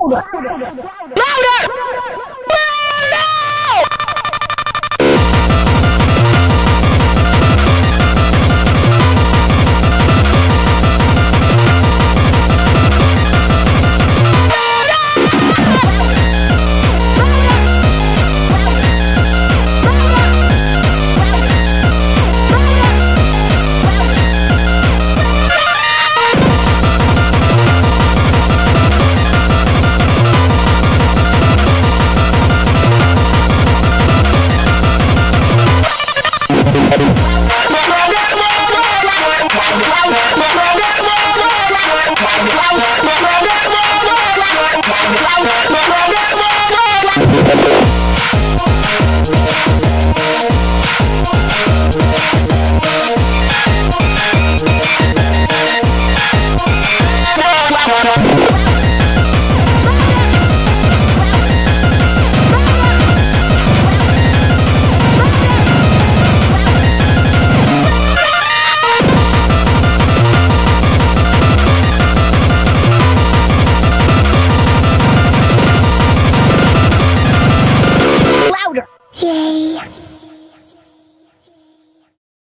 Louder!